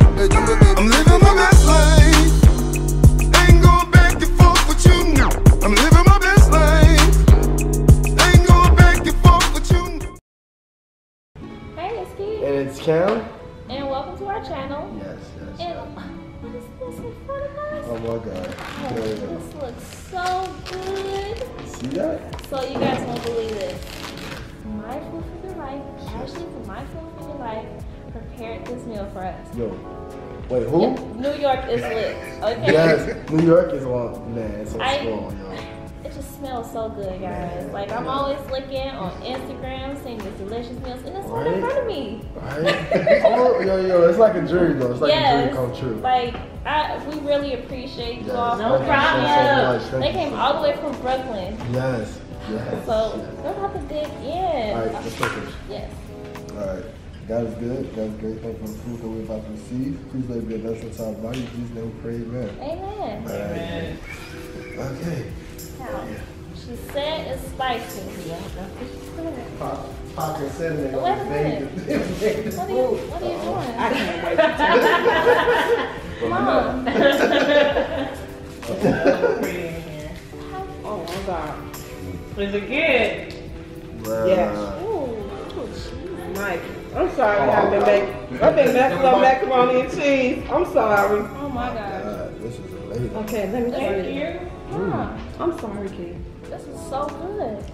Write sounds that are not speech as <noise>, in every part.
I'm living my best life. Ain't going back and forth with you now. I'm living my best life. Ain't going back and forth with you now. Hey, it's Kee, And it's Kam? and welcome to our channel. Yes, yes. And what <laughs> is this in front of us? Oh my god. Oh, this looks so good. See that? So you guys won't believe this. My food for your life, Ashley from My Full Figured Life, prepared this meal for us. Yo. Wait, who? New York is lit. Okay. Yes, New York is on. Man, it's on I- strong, y'all. It just smells so good, guys. Like I'm always looking on Instagram, seeing these delicious meals, and it's right in front of me. Right? <laughs> oh, yo, yo, it's like a dream, though. It's like a dream come true. Like I, we really appreciate you Yes, all. thank for you so, coming. so much. Thank They came so all the way from Brooklyn, Yes, yes. so yes. we're about to dig in. All right, let's focus. Yes. All right. God is good. God is great. Thank you for the food that we're about to receive. Please let it be a blessing to our body. Please name pray, amen. Amen. Amen. Okay. Now, she said it's spicy. Pop, Pop and Cinnamon. Wait a minute. <laughs> What are you, what are you doing? I can't wait to <laughs> Mom. <laughs> Oh my god. Is it good? Yes. Ooh, ooh, cheese. Mike, I'm sorry I haven't been making. I've been making up macaroni and cheese. I'm sorry. Oh my gosh. God, this is amazing. Okay, let me try it. you. Yeah, I'm sorry, Kid. this is so good.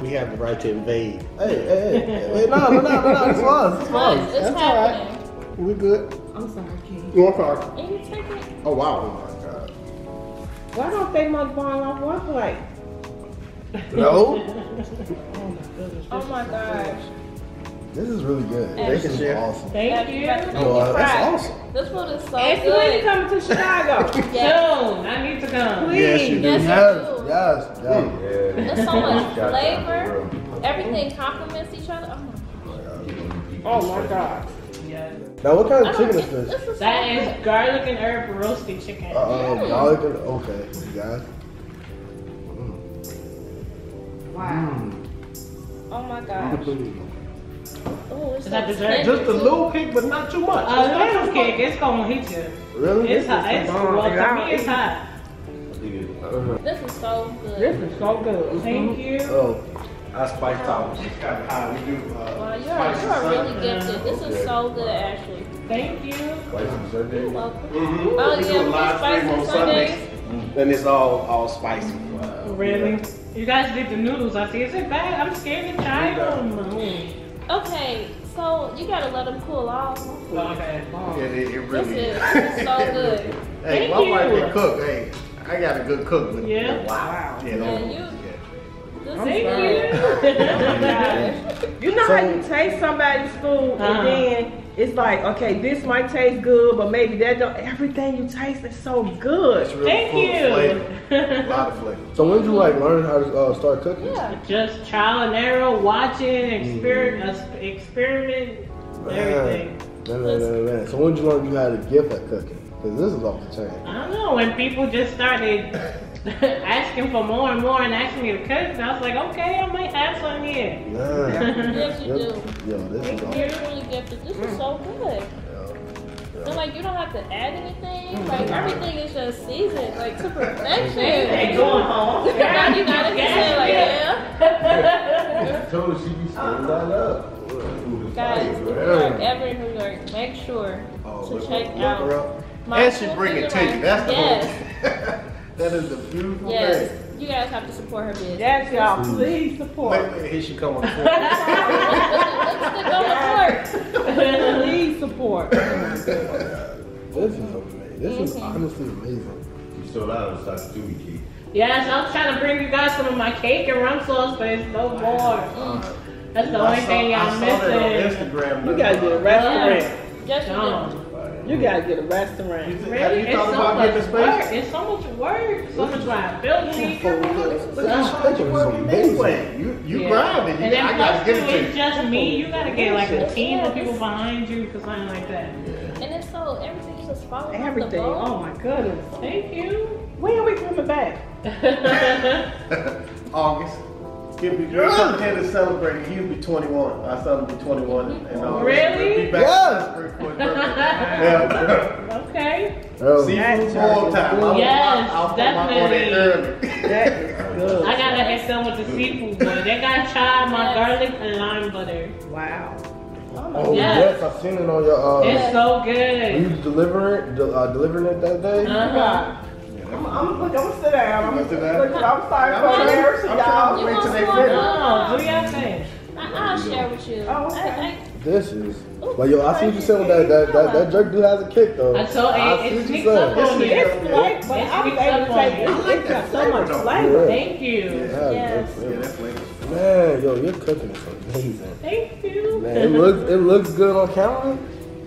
We have the right to invade. Hey, hey, hey, <laughs> hey, no, no, no, no, no, it's fun, it's What? fun. It's That's all right. We're good. I'm sorry, Kid. You want card? And you take it. Oh Oh my God. Why don't they mukbang off one plate? No, <laughs> Oh my goodness. Oh my gosh. This is really good. Thank This you. is awesome. Thank you. Oh, that's awesome. This food is so Ashley, when you good. coming to Chicago? <laughs> Yes. Soon. I need to come. Please. Yes, you do. Yes, Yes, you do. yes, yes. There's so much flavor. Everything complements each other. Oh my Oh my god. Yes. Now, what kind of chicken is this? This is That so is good. garlic and herb roasted chicken. Uh, uh, garlic and, okay, you guys. Wow. Oh my gosh. Oh, it's Is that so dessert? Just a little kick, but not too much. A little kick, it's gonna hit you. Really? It's hot. It's, bomb. well, to me, it's hot. This is so good. This is so good. Thank you. Oh, Our spice tolerance is kind of high. We do. Uh, Wow, you're, spicy you're really Sunday. gifted. This is so good, Ashley. Thank you. You're welcome. Mhm. Oh we yeah, do a we live do stream on spicy Sundays. Sundays. And it's all all spicy. Uh, Really? You guys did the noodles. I see. Is it bad? I'm scared to try them. Okay, so you gotta let them cool off. Okay. Yeah, it, it really is, this is so <laughs> good. Hey, Thank my wife can cook. Hey, I got a good cook. But Yeah. Wow. Yeah, Yeah, don't- you- yeah. This Thank you. <laughs> <laughs> You know how you taste somebody's food Uh-huh. and then it's like, okay, this might taste good, but maybe that don't. Everything you taste is so good. It's Thank full you. of flavor. <laughs> A lot of flavor. so when did you like learn how to uh, start cooking? Yeah. Just trial and error, watching, experiment, experiment, everything. Man, man, man, man. So when did you learn you had a gift at cooking? Because this is off the chain. I don't know. When people just started <laughs> asking for more and more and asking me to cook, I was like, okay, I might have some here. Yeah. Yes, you do. Yo, this is You're awesome. really gifted. This is so good. Yo, And like you don't have to add anything. Mm-hmm. Like everything is just seasoned like to perfection. Hey, going home. <laughs> Now you gotta just like yeah. Told her she be standing that up. Guys, if you are ever in New York, make sure Oh, to check out. my And she bring it to you. That's the yes. <laughs> whole. that is a beautiful Yes, thing. you guys have to support her business. Yes, y'all, please support. Wait, wait, here she come on the floor. <laughs> Lipstick on the floor. Please support. This is amazing. This is mm-hmm. honestly amazing. You sold out of stuff too, Keith. Yes, I was trying to bring you guys some of my cake and rum sauce, but it's no more. Uh, That's the only saw, thing y'all saw that on missing. Instagram. You gotta get a restaurant. Yes, you do. Gone. You gotta get a You, restaurant. th- Really? have you thought so about much getting the work. space? It's so much work, so much liability. But you should work in anyway. You you Yeah. grinding. You, And then I gotta plus give it to it's you. just me. You gotta get like a team of people behind you for something like that. And it's so everything's just falling off Everything. the boat. Oh my goodness. Thank you. When are we coming back? <laughs> August. He'll be we're to celebrate. He'll be 21. Our son will be 21. And, uh, Really? we'll be back Yes. <laughs> for his birthday. Yeah. Okay. Early. Seafood boil time. I'll- Yes, I'll put my order in definitely. early. That is good. I gotta hit them with the seafood butter. They got chive, my garlic, and lime butter. Wow. Oh Yes. yes, I seen it on your. Uh, It's so Were good. you delivering de- uh, delivering it that day? Uh-huh. I'm, I'm, look, I'm gonna sit down. I'm, You sit down? look, I'm sorry I'm for trying- embarrassing y'all. You wait want till they some? finish. Oh, do y'all think? I- I'll share with you. Oh, okay. I- This is. Oh, but yo, I see what you said with that. That that, that jerk do has a kick though. I told I it, see what you sneaks saying. up on me. It's like, but I was sneaks able up to on take it. It's got so much flavor. Thank you. Yeah, Yes. Yeah, it. that's flavor. Man, yo, your cooking is amazing. Thank you. Man, it looks it looks good on camera.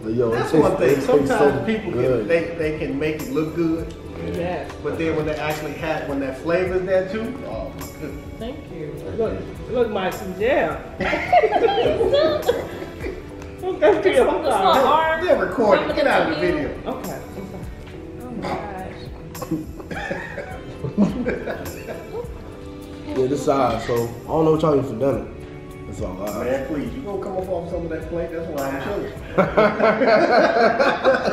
But yo, That's it tastes, one thing. it tastes so Sometimes people good. can they, they can make it look good, Yes. but then when they actually have when that flavor's there too, oh my goodness. Thank you. Look, look, my yeah. <laughs> <laughs> Look, that's good. I'm It's not hard. They're recording. Get out of the the video. Okay. Oh my gosh. Yeah, this side. So I don't know what y'all eat for dinner. That's all I. Man, please, you gonna come up off some of that plate? That's why I'm chilling. <laughs>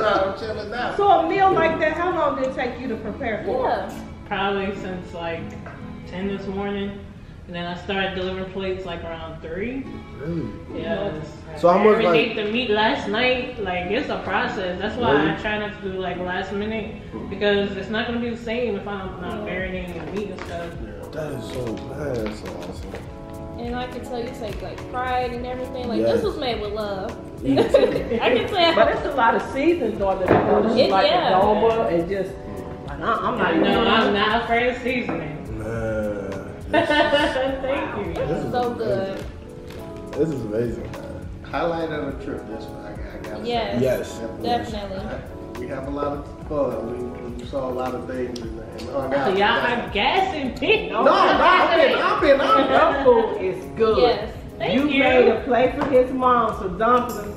I'm chilling now. So a meal like that, how long did it take you to prepare for? Yeah. Probably since like 10 this morning. And then I started delivering plates like around 3. Really? Yes. So I much, like- marinate the meat last night. Like it's a process. That's why Really? I try not to do like last minute because it's not gonna be the same if I'm not marinating the meat and stuff. That is so man, that's so awesome. And I can tell you take like pride and everything. Like Yes. this was made with love. <laughs> I can tell. But it's a lot of seasons on the know, This It- is like yeah. adobo and just, I- I'm not I even. know I'm not afraid of seasoning. Man, this, Thank you. this is so amazing. good. This is amazing. Highlight of the trip. That's what I, I gotta Yes. Yes. Definitely. We have a lot of fun. We, we saw a lot of things and, and hung out. So y'all are gassing me. no, no, I've been, I've been, I've been. Your food is good. Yes. Thank you, you. made a plate for his mom, some dumplings.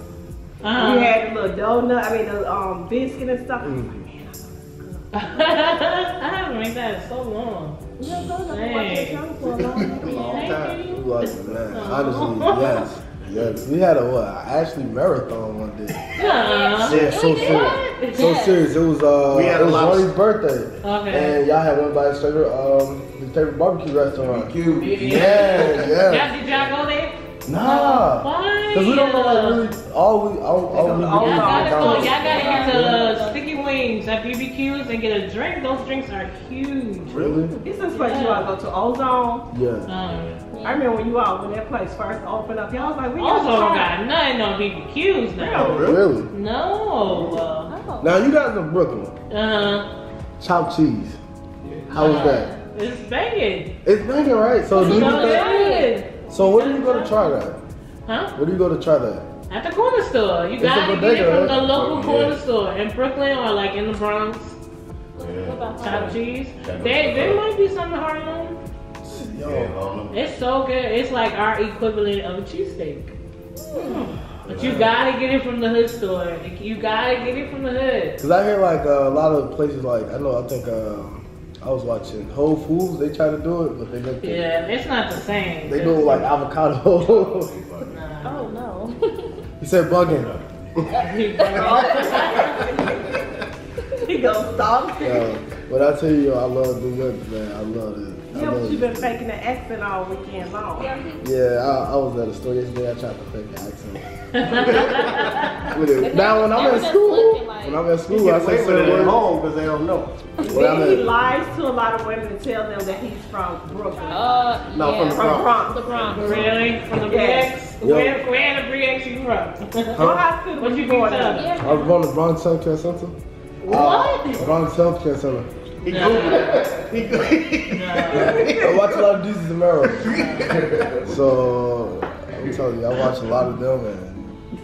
Uh-huh. We had the little donut, I mean the um, biscuit and stuff. <laughs> I haven't made that in so long. You know, those are Dang. what they for a long time. Long time. Like, man, honestly, yes. Yes. We had a what? Ashley marathon one day. Aw. Yeah, so serious. So Yes. serious. It was uh We had it was lot Ronnie's birthday. Okay. And y'all had one by his favorite um his favorite barbecue restaurant. Cute. Yeah, yeah. Y'all, did y'all go there? Nah. Why? Cause we don't know like really all we all, all we do Y'all Y'all is gotta go. Y'all gotta get the sticky wings at BBQs and get a drink. Those drinks are huge. Really? This is place you all go to Ozone. Yeah. Um, I remember when you all when that place first opened up, y'all was like, we also got got nothing on BBQs now. Really? No. Oh. Now you guys in Brooklyn. Uh, Chopped cheese. How was that? it's banging. It's banging, right? So do you So think. So where do you go to try that? Huh? Where do you go to try that? At the corner store. You It's a gotta get it from the right? local Yeah. corner store in Brooklyn or like in the Bronx. What about Chopped Harlem? cheese. Yeah. There, there might be some in Harlem. Yo. Yeah, It's so good. It's like our equivalent of a cheesesteak. But you gotta get it from the hood store. You gotta get it from the hood. Cause I hear like uh, a lot of places like I know I think uh, I was watching Whole Foods. They try to do it, but they make the, Yeah, it's not the same. they do it like avocado. Nah. <laughs> Oh no. <laughs> he said bugging. <laughs> He goes stop. Yo, but I tell you, I love New York, man. I love it. Yeah, but you've been faking the accent all weekend long. Yeah, I, I was at a store yesterday. I tried to fake the accent. <laughs> Now when I'm Never in school, like- when I'm in school, I say away with certain at words. home because they don't know. When Then he in, lies to a lot of women to tell them that he's from Brooklyn. Uh, No, yeah. from the from Bronx. The Bronx. Really? From the Yes. BX? Where, where the BX you from? What hospital What was you you be going to? Yeah. I was born in Bronx Healthcare Center. What? Uh, Bronx Healthcare Center. He Googled it. He Googled <laughs> I watch a lot of Desus and Mero. so I'm telling you, I watch a lot of them, and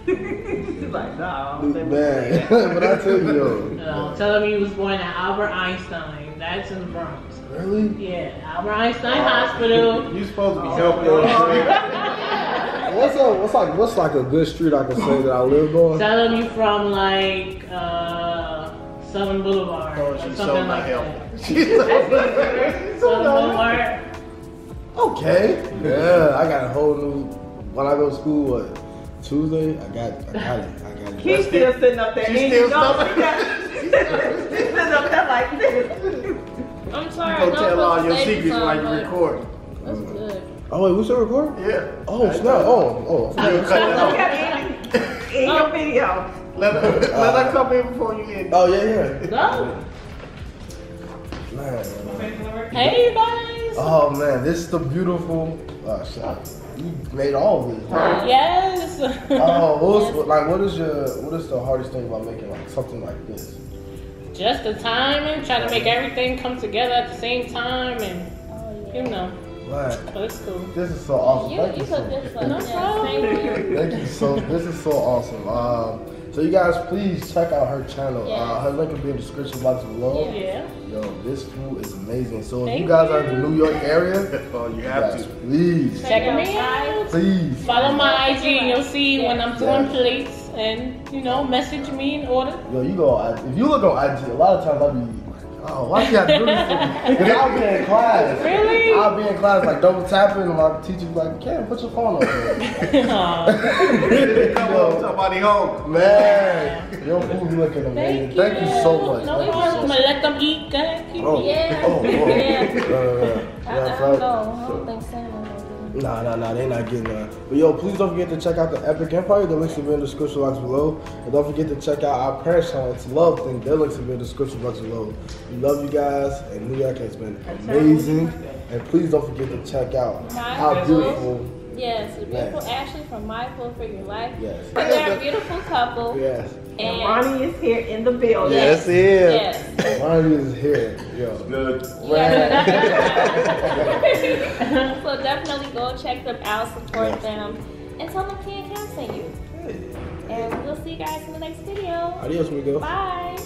He's <laughs> like, no. man, <laughs> but I tell you, yo, No, tell him he was born at Albert Einstein. That's in the Bronx. really? Yeah, Albert Einstein Hospital. You supposed to be helping on the street. What's up? What's like? What's like a good street I can say that I lived on? Tell you from like uh, Southern Boulevard Oh, or she's something so like not that. helping. She's so Southern Boulevard. Okay. Yeah, I got a whole new. When I go to school, what Tuesday? I got, I got it. I got it Keith still sitting up there. She's still you know, sitting up there like this. I'm sorry. gonna no tell all your secrets while you but record. That's good. Oh wait, we still record? Yeah. Oh I snap! Oh oh. you. You cut Look at it in your video. Let her, let her come in before you end. Oh yeah yeah. Go. Man. Hey, you guys. Oh man, this is the beautiful. Uh, shot. You made all of this. Yes. Oh, what was, like what is your what is the hardest thing about making like something like this? Just the timing, trying to make everything come together at the same time, and Oh, you know, Man, but it's cool. this is so awesome. You, Thank you you so this much. on No problem. Thank you. So. This is so awesome. Um, so you guys, please check out her channel. Uh, her link will be in the description box below. Yeah. Yo, this food is amazing. So if Thank you guys are in the New York area, <laughs> Oh, you you have guys, to. please, Check me out. please. Follow my IG and you'll see when I'm doing Yeah. plates and you know message me in order. Yo, you go. If you look on IG, a lot of times I'll be like, oh, why she have to do this for me? <laughs> Because I'll be in class. Really? I'll be in class like double tapping, and my teacher be like, "Kam, put your phone up there." <laughs> Come on, somebody home. Man, your food looking amazing. Thank you. Thank you so much. No Thank you problem. so I'm much. gonna let them eat. Go ahead, keep Oh, eating. Yeah. oh, oh. Yeah. No, no, no. I, I don't know. I don't think Santa will do Nah, nah, nah, they not getting that. But yo, please don't forget to check out the Epic Empire. The links will be in the description box below. And don't forget to check out our parents' channel. It's Love Thing. Their links will be in the description box below. We love you guys, and New York has been amazing. And please don't forget to check out how beautiful. Yes, the beautiful Yes. Ashley from My Full Figure Life. Yes. They're a beautiful couple. Yes. And And Ronnie is here in the building. Yes, he is. Yes. Ronnie is here. Yo. Good. Yeah. <laughs> so definitely go check them out, support Yes. them, and tell them Ken Kam sent you. And we'll see you guys in the next video. Adios, amigo. Bye.